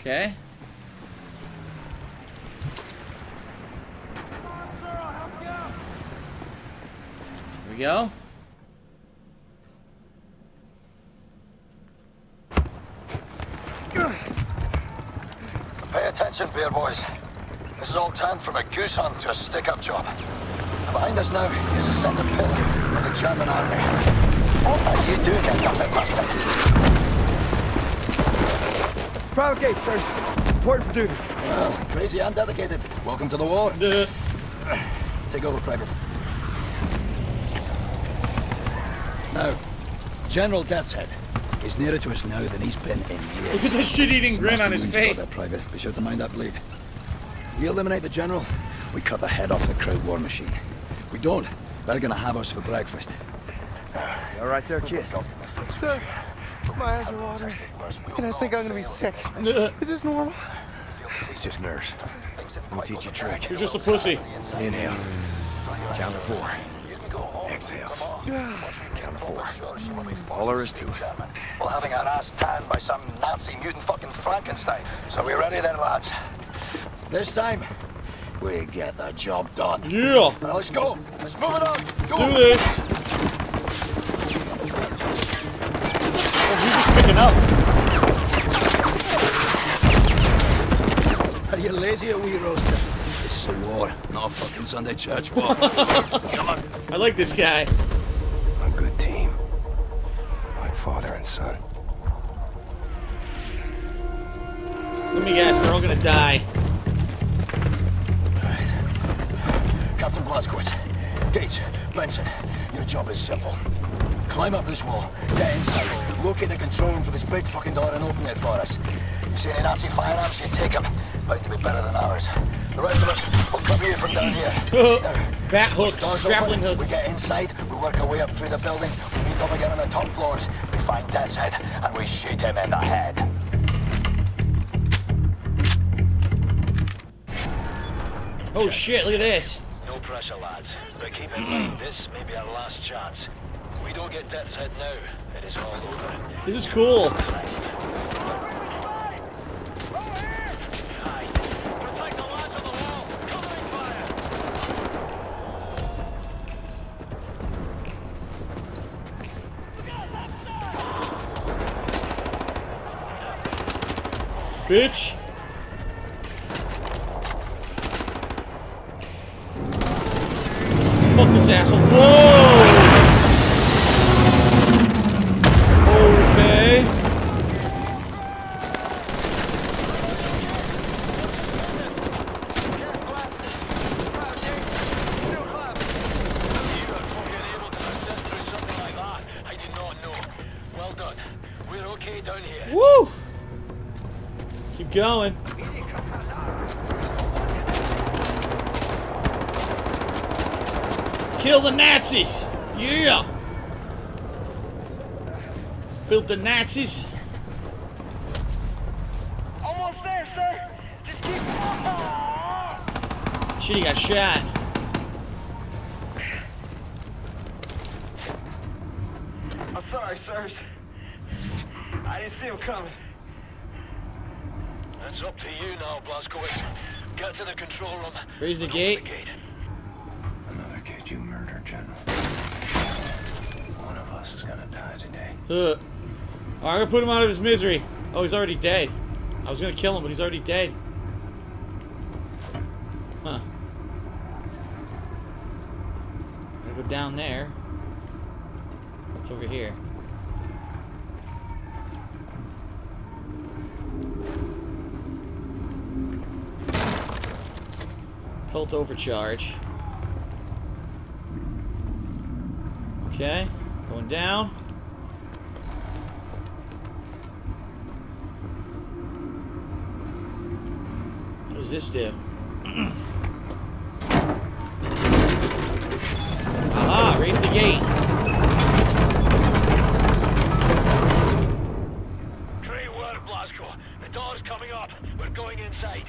Okay. Here we go. Pay attention, beer boys. This is all turned from a goose hunt to a stick-up job. Behind us now is a centre pillar of the German army. What are you doing, puppet bastard? Private gate, sirs. Important for duty. Well, crazy and dedicated. Welcome to the war. Take over, Private. Now, General Deathshead is nearer to us now than he's been in years. Look at the shit-eating grin on his wounds you got face. there, Private. Be sure to mind that bleed. We eliminate the General, we cut the head off the crowd war machine. We don't, they're gonna have us for breakfast. You all right there, kid? Sir, my eyes are watering, and I think I'm gonna be sick. Is this normal? It's just nerves. Let me teach you a trick. You're just a pussy. Inhale. Count to four. Exhale. Count to four. All there is to it. Well, having our ass tanned by some Nazi mutant fucking Frankenstein. So we ready then, lads? This time, we get the job done. Yeah. Now let's go. Let's move it on. Go. Do this. Oh, he's just picking up. Are you lazy or wee roaster? This is a war, not a fucking Sunday church walk. Come on. I like this guy. A good team. Like father and son. Let me guess, they're all gonna die. Captain Blazkowicz, Gates, Benson, your job is simple. Climb up this wall, get inside, locate the control room for this big fucking door and open it for us. You see any Nazi firearms, you take them. Bound to be better than ours. The rest of us will cover you from down here. Uh, now, Bat hooks, grappling hooks. We get inside, we work our way up through the building, we meet up again on the top floors, we find Deathshead, and we shoot him in the head. Oh shit, look at this. No pressure, lads. But keep in mind, this may be our last chance. We don't get Deathshead now. This is cool. Bitch. Fuck this asshole. Whoa! Going. Kill the Nazis! Yeah! Filter Nazis! Almost there, sir. Just keep. Shit, he got shot. I'm sorry, sirs. I didn't see him coming. It's up to you now, Blazkowicz. Get to the control room. Raise the gate. the gate. Another kid you murdered, General. One of us is gonna die today. Ugh. Alright, I'm gonna put him out of his misery. Oh, he's already dead. I was gonna kill him, but he's already dead. Huh. I'm gonna go down there. What's over here? Pelt overcharge. Okay, going down. What does this do? Aha, raise the gate. Great work, Blazko. The door's coming up. We're going inside.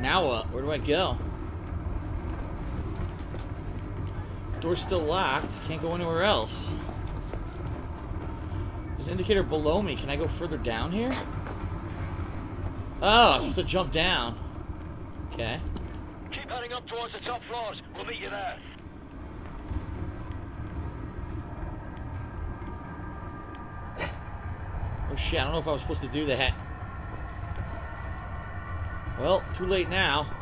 Now what? Where do I go? Door's still locked. Can't go anywhere else. There's an indicator below me. Can I go further down here? Oh, I'm supposed to jump down. Okay. Keep heading up towards the top floors. We'll meet you there. Oh shit, I don't know if I was supposed to do that. Well, too late now.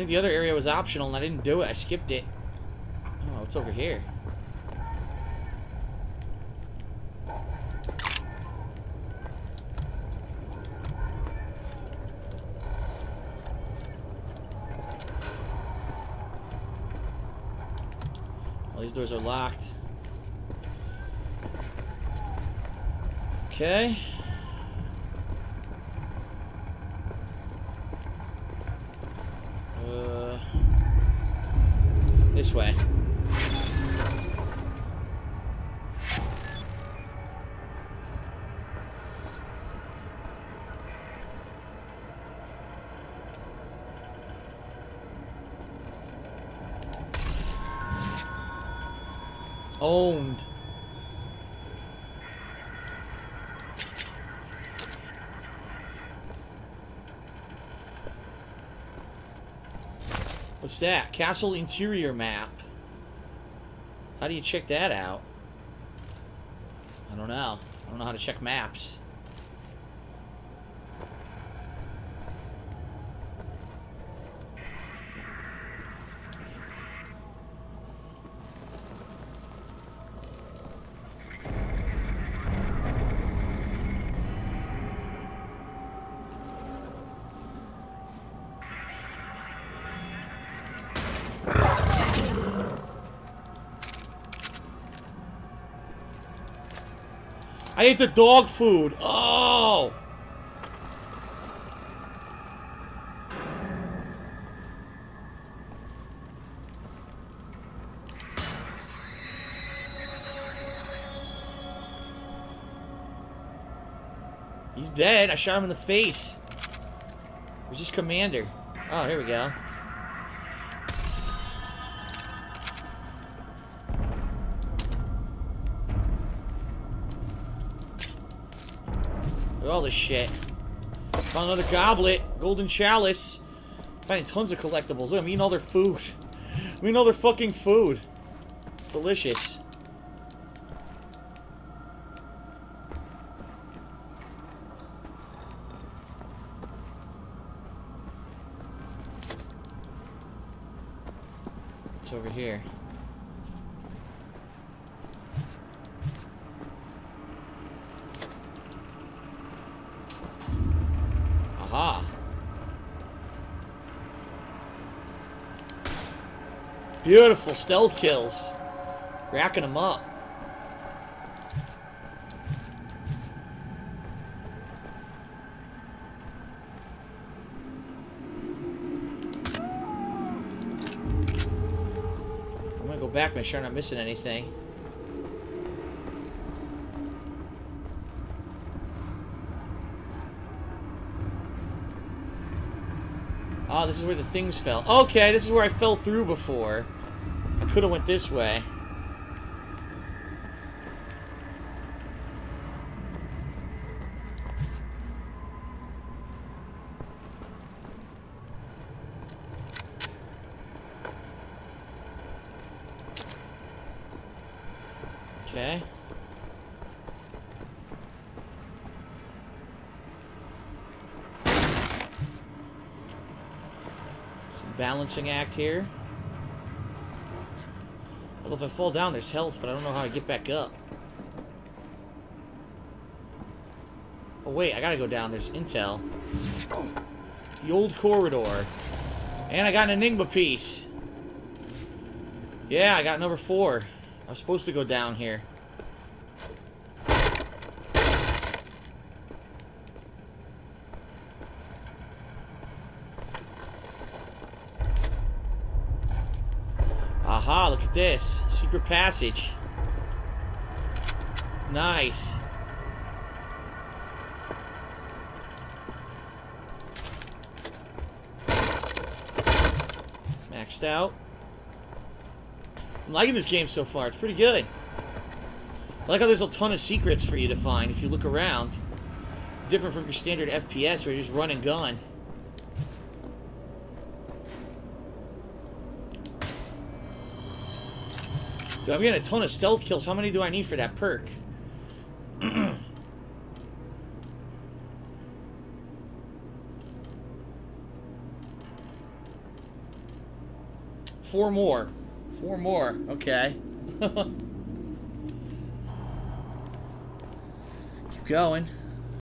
Think the other area was optional and I didn't do it. I skipped it. Oh, it's over here. All these doors are locked. Okay. This way. Owned. What's that? Castle interior map. How do you check that out? I don't know. I don't know how to check maps. I ate the dog food. Oh! He's dead. I shot him in the face. Where's his commander? Oh, here we go. Look at all this shit. Found another goblet. Golden chalice. Finding tons of collectibles. Look, I'm eating all their food. I'm eating all their fucking food. Delicious. It's over here. Aha. Beautiful stealth kills. Racking them up. I'm gonna go back, make sure I'm not missing anything. Ah, this is where the things fell. Okay, this is where I fell through before. Could have went this way. Okay. Some balancing act here. Well, if I fall down, there's health, but I don't know how I get back up. Oh, wait, I gotta go down. There's intel. The old corridor. And I got an Enigma piece. Yeah, I got number four. I was supposed to go down here. Aha, look at this. Secret passage. Nice. Maxed out. I'm liking this game so far. It's pretty good. I like how there's a ton of secrets for you to find if you look around. It's different from your standard FPS where you just run and gun. I'm getting a ton of stealth kills. How many do I need for that perk? Four more. Four more. Okay. Keep going.